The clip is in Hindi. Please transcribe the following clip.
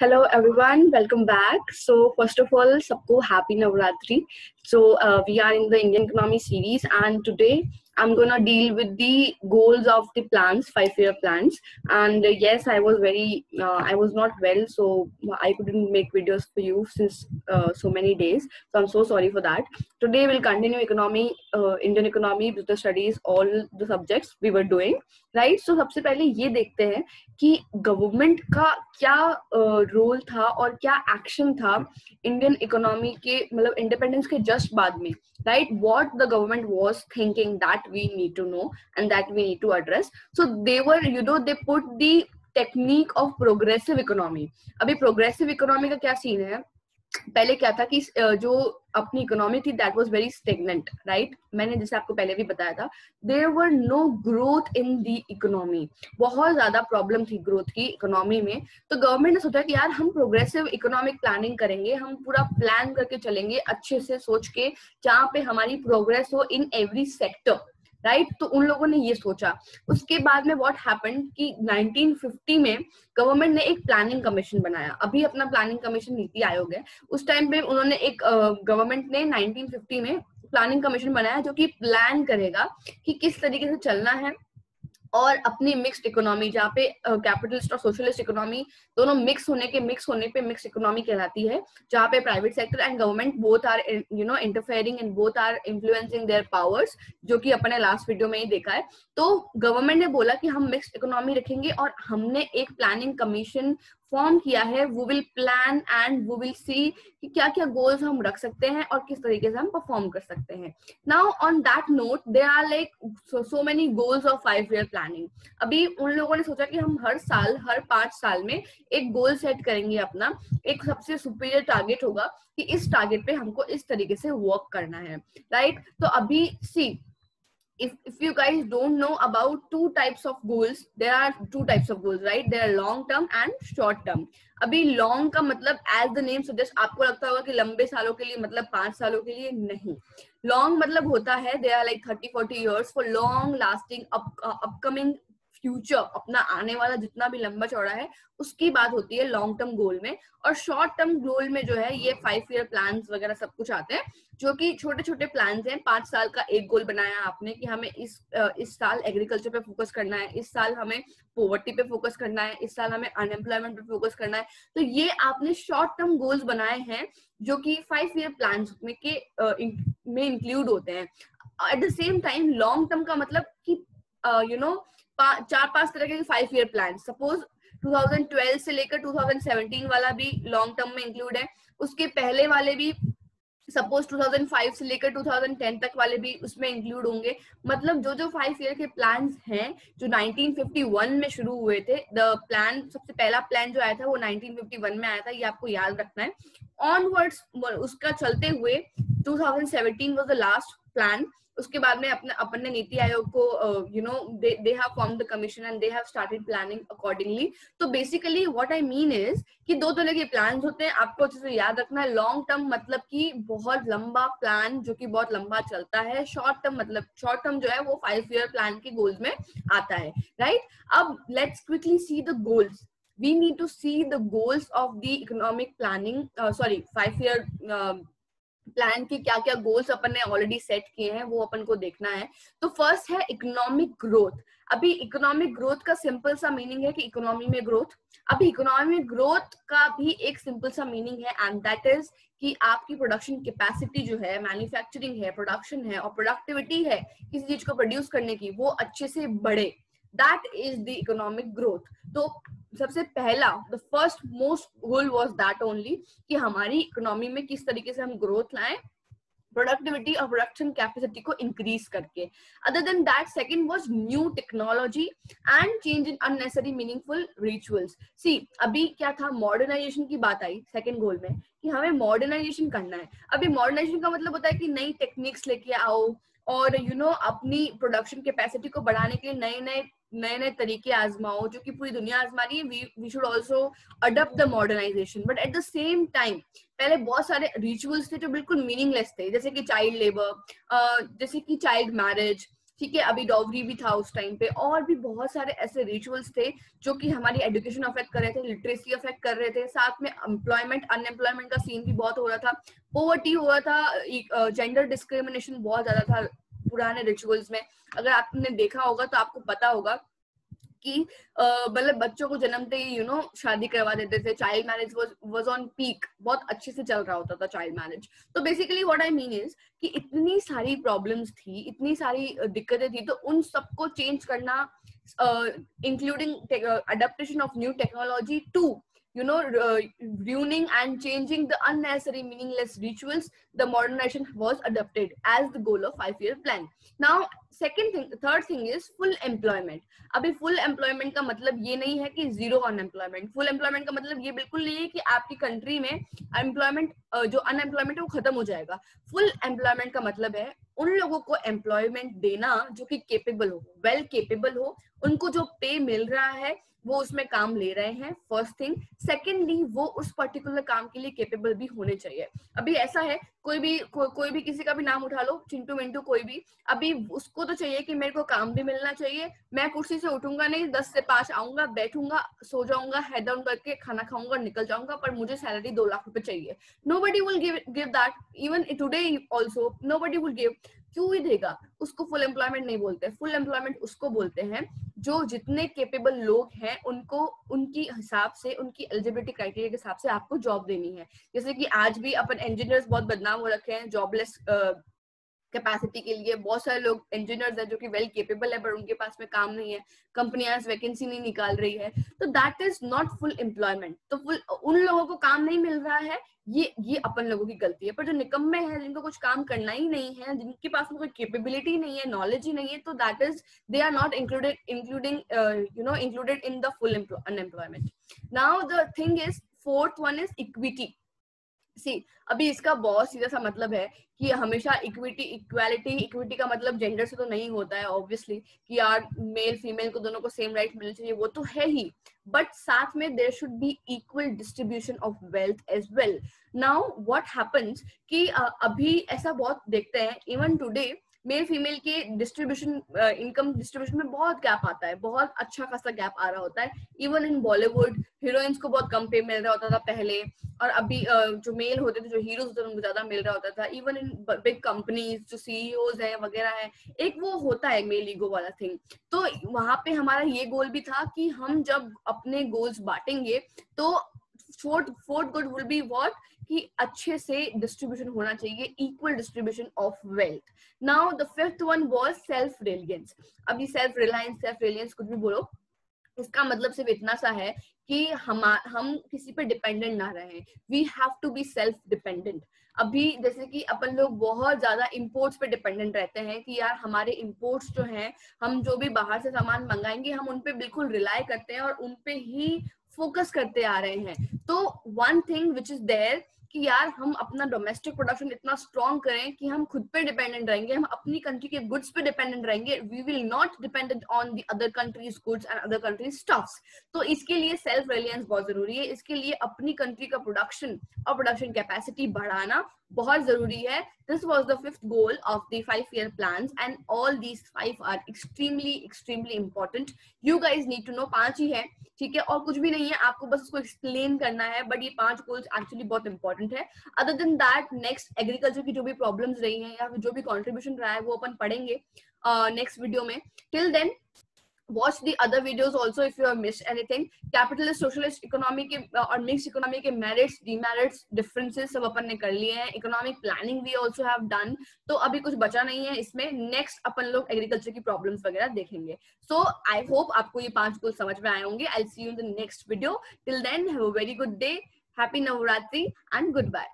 hello everyone. Welcome back. So first of all sabko happy navratri. So uh, we are in the indian economy series and today I'm gonna deal with the goals of the plans, five-year plans. And uh, yes, I was very, uh, I was not well, so I couldn't make videos for you since uh, so many days. So I'm so sorry for that. Today we'll continue economy, uh, Indian economy, business studies, all the subjects we were doing, right? So सबसे पहले ये देखते हैं कि गवर्नमेंट का क्या रोल uh, था और क्या एक्शन था इंडियन इकोनॉमी के मतलब इंडिपेंडेंस के जस्ट बाद में right what the government was thinking that we need to know and that we need to address so they were you know they put the technique of progressive economy अभी प्रोग्रेसिव इकोनॉमी का क्या सीन है? पहले क्या था कि जो अपनी इकोनॉमी थी that was very stagnant right मैंने जैसे आपको पहले भी बताया था there were no growth in the economy बहुत ज़्यादा प्रॉब्लम थी ग्रोथ की इकोनॉमी में। तो गवर्नमेंट ने सोचा कि यार, हम प्रोग्रेसिव इकोनॉमिक प्लानिंग करेंगे, हम पूरा प्लान करके चलेंगे, अच्छे से सोच के, जहाँ पे हमारी प्रोग्रेस हो in every sector right right? तो उन लोगों ने ये सोचा। उसके बाद में व्हाट हैपन कि 1950 में गवर्नमेंट ने एक प्लानिंग कमीशन बनाया। अभी अपना प्लानिंग कमीशन नीति आयोग है। उस टाइम पे उन्होंने एक गवर्नमेंट ने 1950 में प्लानिंग कमीशन बनाया जो कि प्लान करेगा कि किस तरीके से चलना है। और अपनी मिक्स्ड इकोनॉमी जहाँ पे कैपिटलिस्ट और सोशलिस्ट इकोनॉमी दोनों मिक्स होने के मिक्स होने पे मिक्स इकोनॉमी कहलाती है, जहाँ पे private sector and government both are you know interfering and both are influencing their powers जो कि अपने लास्ट वीडियो में ही देखा है। तो गवर्नमेंट ने बोला कि हम मिक्स इकोनॉमी रखेंगे और हमने एक प्लानिंग कमीशन फॉर्म किया है वो विल प्लान एंड वो विल सी कि क्या क्या गोल्स हम रख सकते हैं और किस तरीके से हम परफॉर्म कर सकते हैं। Now on that note they are like so many goals of five year planning अभी उन लोगों ने सोचा कि हम हर साल, हर पाँच साल में एक गोल सेट करेंगे अपना। एक सबसे सुपीरियर टारगेट होगा कि इस टारगेट पे हमको इस तरीके से वर्क करना है। Right right? तो अभी see if if you guys don't know about two types of goals there are two types of goals right there are long term and short term अभी matlab का मतलब name suggests aapko lagta आपको लगता होगा कि लंबे सालों के लिए मतलब पाँच सालों के लिए नहीं hota मतलब होता है they are like thirty forty years for long lasting upcoming future अपना आने वाला जितना भी लंबा चौड़ा है, उसकी बात होती है लॉन्ग टर्म गोल में। और शॉर्ट टर्म गोल में जो है, ये फाइव ईयर प्लान वगैरह सब कुछ आते हैं, जो कि छोटे छोटे प्लान हैं। पाँच साल का एक गोल बनाया आपने कि हमें इस इस साल एग्रीकल्चर पे फोकस करना है, इस साल हमें पोवर्टी पे फोकस करना है, इस साल हमें अनएम्प्लॉयमेंट पे फोकस करना है। तो ये आपने शॉर्ट टर्म गोल्स बनाए हैं, जो कि फाइव ईयर प्लान में के में इंक्लूड होते हैं। At the same time long term का मतलब कि यू नो चार पाँच तरह के फाइव ईयर प्लान सपोज़ 2012 से लेकर 2017 वाला भी लॉन्ग टर्म में इंक्लूड है. उसके पहले वाले भी सपोज़ 2005 से लेकर 2010 तक वाले भी उसमें इंक्लूड होंगे. मतलब जो जो फाइव ईयर के प्लान हैं, जो 1951 में शुरू हुए थे द प्लान सबसे पहला प्लान जो आया था वो 1951 में आया था, ये आपको याद रखना है. ऑनवर्ड्स उसका चलते हुए 2017 वाज द लास्ट प्लान उसके बाद में अपने अपन ने नीति आयोग को you know they have form the commission and they have started planning accordingly तो basically what I mean is कि दो तरह के प्लान होते हैं आपको अच्छे से याद रखना है। लॉन्ग टर्म मतलब कि बहुत लंबा प्लान जो कि बहुत लंबा चलता है। शॉर्ट टर्म मतलब शॉर्ट टर्म जो है वो फाइव ईयर प्लान के गोल्स में आता है राइट right? अब let's quickly see the goals we need to see the goals of the economic planning uh, sorry five year uh, plan के क्या क्या गोल्स अपन ने ऑलरेडी सेट किए हैं, वो अपन को देखना है। तो फ़र्स्ट है इकोनॉमिक ग्रोथ अभी इकोनॉमिक ग्रोथ का सिंपल सा मीनिंग है कि इकोनॉमी में ग्रोथ अभी इकोनॉमी में ग्रोथ का भी एक सिंपल सा मीनिंग है एंड दैट इज़ कि आपकी प्रोडक्शन कैपेसिटी जो है मैन्युफैक्चरिंग है प्रोडक्शन है, और प्रोडक्टिविटी है किसी चीज़ को प्रोड्यूस करने की, वो अच्छे से बढ़े। That is the economic growth तो सबसे पहला the first most goal was that only कि हमारी इकोनॉमी में किस तरीके से हम ग्रोथ लाएँ प्रोडक्टिविटी और प्रोडक्शन कैपेसिटी को इंक्रीज करके। Other than that second was new technology and change in unnecessary meaningful rituals see अभी क्या था? मॉडर्नाइजेशन की बात आई सेकंड गोल में कि हमें मॉडर्नाइजेशन करना है। अभी मॉडर्नाइजेशन का मतलब होता है कि नई टेक्निक्स लेके आओ और यू you नो know, अपनी प्रोडक्शन कैपेसिटी को बढ़ाने के लिए नए नए नए नए तरीके आजमाओ, जो कि पूरी दुनिया आजमा रही है we should also adapt the modernization but at the same time पहले बहुत सारे रिचुअल्स थे जो बिल्कुल मीनिंगलेस थे, जैसे कि चाइल्ड लेबर जैसे कि चाइल्ड मैरिज ठीक है, अभी डॉवरी भी था उस टाइम पे, और भी बहुत सारे ऐसे रिचुअल्स थे, जो कि हमारी एजुकेशन अफेक्ट कर रहे थे लिटरेसी अफेक्ट कर रहे थे, साथ में एम्प्लॉयमेंट अनएम्प्लॉयमेंट का सीन भी बहुत हो रहा था पोवर्टी हो रहा था जेंडर डिस्क्रिमिनेशन बहुत ज़्यादा था पुराने रिचुअल्स में। अगर आपने देखा होगा तो आपको पता होगा कि मतलब बच्चों को जन्मते ही यू नो शादी करवा देते थे। Child marriage was on peak बहुत अच्छे से चल रहा होता था चाइल्ड मैरिज तो basically what I mean is कि इतनी सारी प्रॉब्लम्स थी, इतनी सारी दिक्कतें थी तो उन सबको चेंज करना including adaptation of new technology to you know uh, ruining and changing the unnecessary meaningless rituals the modernization was adopted as the goal of five year plan. Now second thing third thing is full employment. अभी full employment का मतलब ये नहीं है कि zero unemployment. Full employment का मतलब ये बिल्कुल नहीं है कि आपकी country में uh, जो unemployment है वो खत्म हो जाएगा। Full employment का मतलब है उन लोगों को एम्प्लॉयमेंट देना जो कि केपेबल हो वेल well केपेबल हो। उनको जो पे मिल रहा है वो उसमें काम ले रहे हैं फ़र्स्ट थिंग सेकेंडली वो उस पर्टिकुलर काम के लिए केपेबल भी होने चाहिए। अभी ऐसा है कोई भी को, कोई भी किसी का भी नाम उठा लो चिंटू मिंटू कोई भी। अभी उसको तो चाहिए कि मेरे को काम भी मिलना चाहिए। मैं कुर्सी से उठूँगा नहीं दस से पाँच आऊँगा बैठूँगा सो जाऊँगा हेड डाउन करके खाना खाऊँगा निकल जाऊँगा पर मुझे सैलरी दो लाख रुपए चाहिए। Nobody will give give that even today also nobody will give क्यों ही देगा? उसको फुल एम्प्लॉयमेंट नहीं बोलते। फुल एम्प्लॉयमेंट उसको बोलते हैं। जो जितने केपेबल लोग हैं, उनको, उनकी हिसाब से, उनकी एलिजिबिलिटी क्राइटेरिया के हिसाब से आपको जॉब देनी है। जैसे कि आज भी अपन इंजीनियर्स बहुत बदनाम हो रखे हैं जॉबलेस कैपेसिटी के लिए बहुत सारे लोग इंजीनियर्स हैं जो कि वेल केपेबल है पर उनके पास में काम नहीं है कंपनियाँ वैकेंसी नहीं निकाल रही है। तो that is not full employment तो फुल उन लोगों को काम नहीं मिल रहा है, ये ये अपन लोगों की गलती है। पर जो निकम्मे हैं, जिनको कुछ काम करना ही नहीं है, जिनके पास में कोई केपेबिलिटी नहीं है नॉलेज ही नहीं है तो that is they are not included including you know included in the full unemployment now the thing is fourth one is equity see अभी इसका बहुत सीधा सा मतलब है कि हमेशा इक्विटी इक्वालिटी इक्विटी का मतलब जेंडर से तो नहीं होता है ऑब्वियसली कि यार मेल फीमेल को दोनों को सेम राइट मिलने चाहिए, वो तो है ही। बट साथ में there should be equal distribution of wealth as well now what happens कि अभी ऐसा बहुत देखते हैं इवन टुडे मेल फीमेल के डिस्ट्रीब्यूशन इनकम डिस्ट्रीब्यूशन में बहुत गैप आता है बहुत अच्छा खासा गैप आ रहा होता है। इवन इन बॉलीवुड हीरोइंस को बहुत कम पे मिल रहा होता था पहले और अभी uh, जो मेल होते थे जो हीरोज होते थे उनको ज़्यादा मिल रहा होता था। इवन इन बिग कंपनीज़ जो सीईओज है वगैरह है एक वो होता है मेल ईगो वाला थिंग तो वहाँ पे हमारा ये गोल भी था कि हम जब अपने गोल्स बांटेंगे तो fourth fourth good will be what कि अच्छे से डिस्ट्रीब्यूशन होना चाहिए equal distribution of wealth now the fifth one was self reliance अभी सेल्फ रिलायंस सेल्फ रिलियंस कुछ भी बोलो, इसका मतलब सिर्फ़ इतना सा है कि हम हम किसी पे डिपेंडेंट ना रहे। We have to be self dependent अभी जैसे कि अपन लोग बहुत ज़्यादा इम्पोर्ट्स पे डिपेंडेंट रहते हैं कि यार हमारे इम्पोर्ट्स जो हैं, हम जो भी बाहर से सामान मंगाएँगे, हम उन पे बिल्कुल रिलाय करते हैं और उन पे ही फोकस करते आ रहे हैं। तो one thing which is there कि यार हम अपना डोमेस्टिक प्रोडक्शन इतना स्ट्रॉन्ग करें कि हम खुद पे डिपेंडेंट रहेंगे, हम अपनी कंट्री के गुड्स पे डिपेंडेंट रहेंगे we will not dependent on the other countries goods and other countries stocks तो इसके लिए सेल्फ रिलायंस बहुत ज़रूरी है, इसके लिए अपनी कंट्री का प्रोडक्शन और प्रोडक्शन कैपेसिटी बढ़ाना बहुत ज़रूरी है। This was the fifth goal of the five year plan and all these five are extremely extremely important you guys need to know पाँच ही है ठीक है? और कुछ भी नहीं है आपको बस उसको एक्सप्लेन करना है बट ये पाँच गोल्स एक्चुअली बहुत इंपॉर्टेंट है। Other than that next agriculture की जो भी प्रॉब्लम्स रही हैं या जो भी कॉन्ट्रीब्यूशन रहा है वो अपन पढ़ेंगे नेक्स्ट uh, वीडियो में। Till then watch the other videos also if you have missed anything capitalist socialist economy के और mixed economy के merits demerits differences सब अपन ने कर लिए हैं economic planning we also have done तो अभी कुछ बचा नहीं है इसमें next अपन लोग agriculture की problems वगैरह देखेंगे so I hope आपको ये पाँच कुल समझ में आए होंगे I'll see you in the next video till then have a very good day happy navratri and goodbye